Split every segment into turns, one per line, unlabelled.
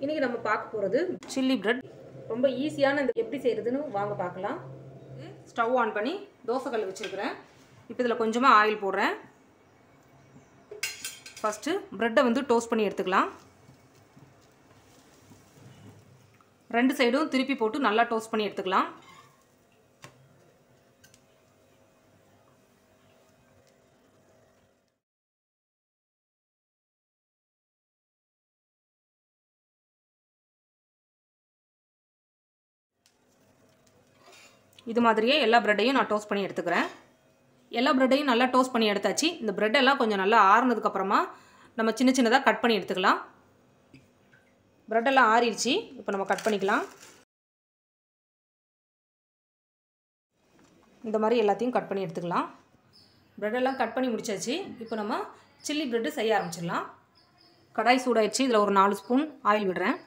இன்றைக்கி நம்ம பார்க்க போகிறது சில்லி பிரெட். ரொம்ப ஈஸியான இந்த எப்படி செய்கிறதுன்னு வாங்க பார்க்கலாம். ஸ்டவ் ஆன் பண்ணி தோசைக்கல் வச்சுருக்கிறேன். இப்போ இதில் கொஞ்சமாக ஆயில் போடுறேன். ஃபஸ்ட்டு ப்ரெட்டை வந்து டோஸ்ட் பண்ணி எடுத்துக்கலாம். ரெண்டு சைடும் திருப்பி போட்டு நல்லா டோஸ்ட் பண்ணி எடுத்துக்கலாம். இது மாதிரியே எல்லா ப்ரெட்டையும் நான் டோஸ்ட் பண்ணி எடுத்துக்கிறேன். எல்லா ப்ரெட்டையும் நல்லா டோஸ்ட் பண்ணி எடுத்தாச்சு. இந்த ப்ரெட்டெல்லாம் கொஞ்சம் நல்லா ஆறுனதுக்கப்புறமா நம்ம சின்ன சின்னதாக கட் பண்ணி எடுத்துக்கலாம். ப்ரெட்டெல்லாம் ஆறிடுச்சு. இப்போ நம்ம கட் பண்ணிக்கலாம். இந்த மாதிரி எல்லாத்தையும் கட் பண்ணி எடுத்துக்கலாம். ப்ரெட்டெல்லாம் கட் பண்ணி முடிச்சாச்சு. இப்போ நம்ம சில்லி ப்ரெட்டு செய்ய ஆரம்பிச்சிடலாம். கடாய் சூடாயிடுச்சு. இதில் ஒரு நாலு ஸ்பூன் ஆயில் விடுறேன்.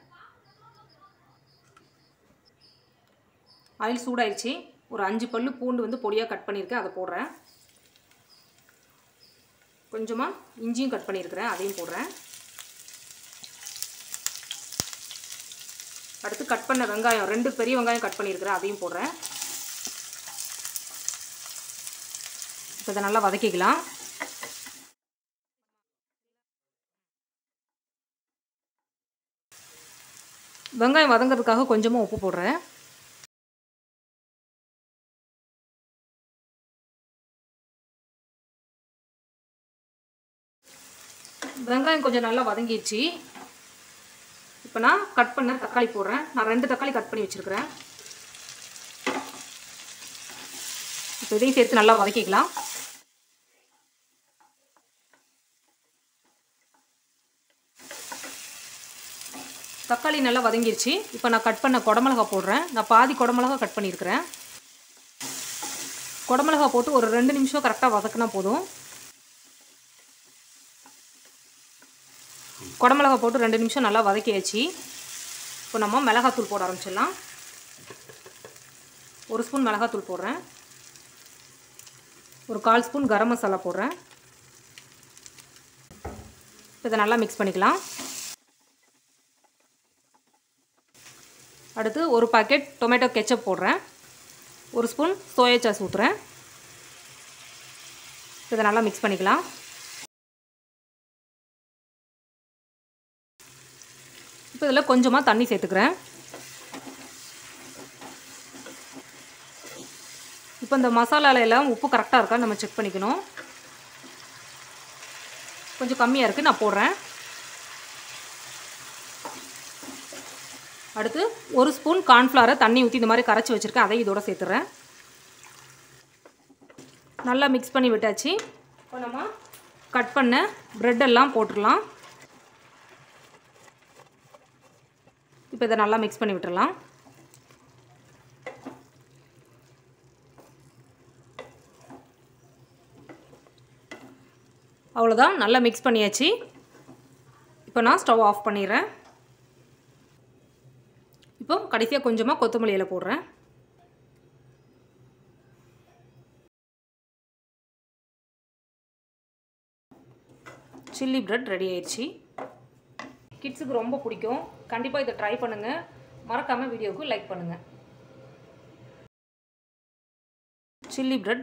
ஆயில் சூடாயிடுச்சு ஒரு அஞ்சு பல்லு பூண்டு வந்து பொடியாக கட் பண்ணியிருக்கேன். அதை போடுறேன். கொஞ்சமாக இஞ்சியும் கட் பண்ணியிருக்கிறேன். அதையும் போடுறேன். அடுத்து கட் பண்ண வெங்காயம் ரெண்டு பெரிய வெங்காயம் கட் பண்ணியிருக்கிறேன். அதையும் போடுறேன். இப்போ இதை நல்லா வதக்கிக்கலாம். வெங்காயம் வதங்கிறதுக்காக கொஞ்சமாக உப்பு போடுறேன். வெங்காயம் கொஞ்சம் நல்லா வதங்கிடுச்சு. இப்போ நான் கட் பண்ண தக்காளி போடுறேன். நான் ரெண்டு தக்காளி கட் பண்ணி வச்சுருக்கிறேன். இப்போ இதையும் சேர்த்து நல்லா வதக்கிக்கலாம். தக்காளி நல்லா வதங்கிருச்சு இப்போ நான் கட் பண்ண குடமிளகா போடுறேன். நான் பாதி குடமிளகா கட் பண்ணியிருக்கிறேன். குடமிளகா போட்டு ஒரு ரெண்டு நிமிஷம் கரெக்டாக வதக்கினா போதும். குடமிளகா போட்டு ரெண்டு நிமிஷம் நல்லா வதக்கியாச்சு. இப்போ நம்ம மிளகாத்தூள் போட ஆரம்பிச்சிடலாம். ஒரு ஸ்பூன் மிளகாத்தூள் போடுறேன். ஒரு கால் ஸ்பூன் கரம் மசாலா போடுறேன். இதை நல்லா மிக்ஸ் பண்ணிக்கலாம். அடுத்து ஒரு பாக்கெட் டொமேட்டோ கெச்சப் போடுறேன். ஒரு ஸ்பூன் சோயா சாஸ் ஊற்றுறேன் இதை நல்லா மிக்ஸ் பண்ணிக்கலாம். இப்போ இதில் கொஞ்சமாக தண்ணி சேர்த்துக்கிறேன். இப்போ இந்த மசாலாலையெல்லாம் உப்பு கரெக்டாக இருக்கா நம்ம செக் பண்ணிக்கணும். கொஞ்சம் கம்மியாக இருக்குது நான் போடுறேன். அடுத்து ஒரு ஸ்பூன் கார்ன்ஃப்ளவரை தண்ணி ஊற்றி இந்த மாதிரி கரைச்சி வச்சுருக்கேன் அதையும் இதோட சேர்த்துறேன். நல்லா மிக்ஸ் பண்ணி விட்டாச்சு. இப்போ நம்ம கட் பண்ண ப்ரெட்டெல்லாம் போட்டுடலாம். இப்போ இதை நல்லா மிக்ஸ் பண்ணி விட்டுடலாம் அவ்வளோதான் நல்லா மிக்ஸ் பண்ணியாச்சு. இப்போ நான் ஸ்டவ் ஆஃப் பண்ணிடுறேன். இப்போ கடைசியாக கொஞ்சமாக கொத்தமல்லி இலை போடுறேன். சில்லி பிரெட் ரெடி ஆயிடுச்சு. கிட்ஸுக்கு ரொம்ப பிடிக்கும். கண்டிப்பாக இதை ட்ரை பண்ணுங்கள் மறக்காமல் வீடியோவுக்கு லைக் பண்ணுங்கள் சில்லி பிரெட்